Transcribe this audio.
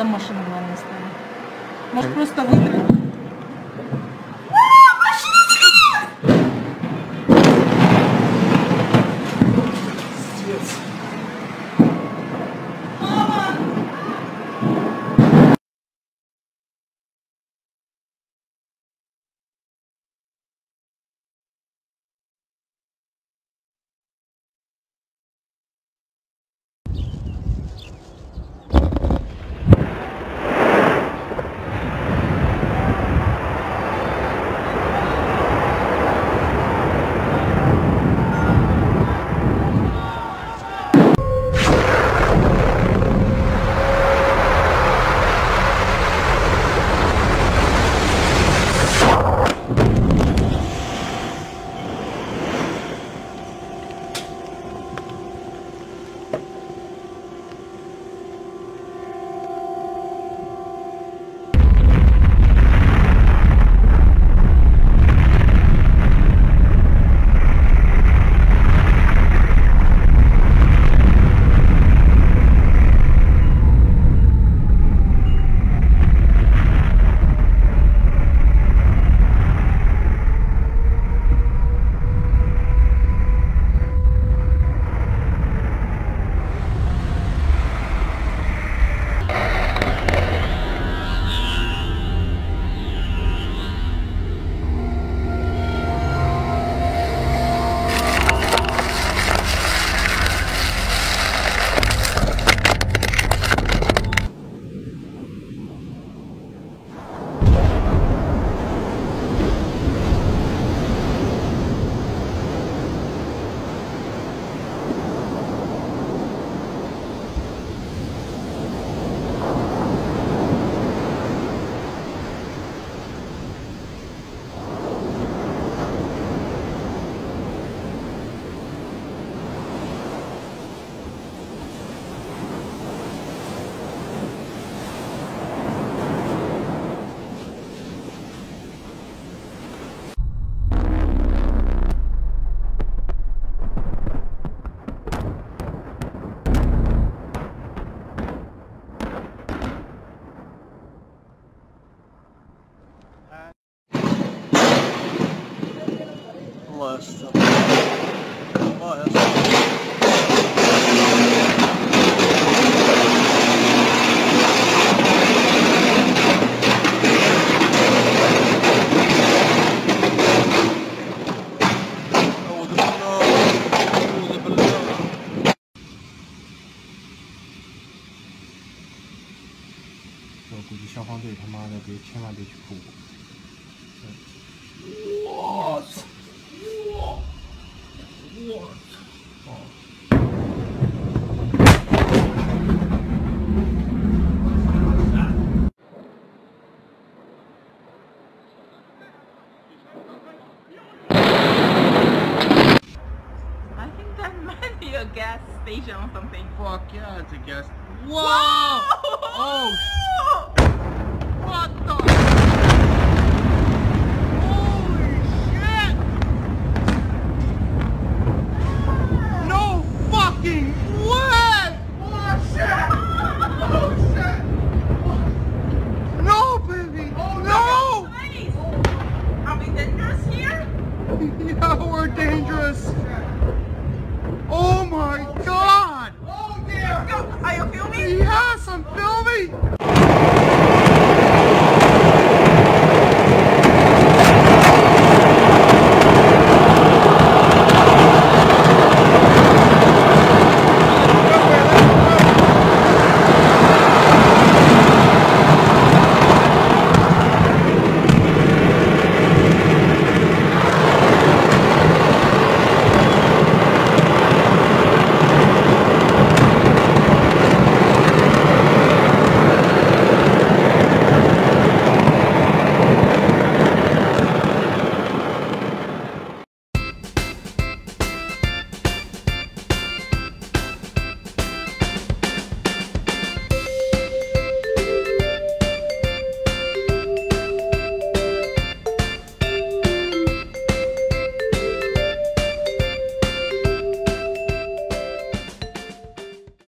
там машина главное стоит. Может просто вытряхнуть? 我操我好像是我估计消防队他妈的别千万别去扑 a gas station or something. Fuck yeah, it's a gas. Whoa! Whoa! Oh. What the? Holy shit! No fucking way! Oh shit! Oh shit! No, baby! Oh! No. Are we dangerous here? yeah, we're dangerous. Oh! Are you filming? Yes, I'm filming.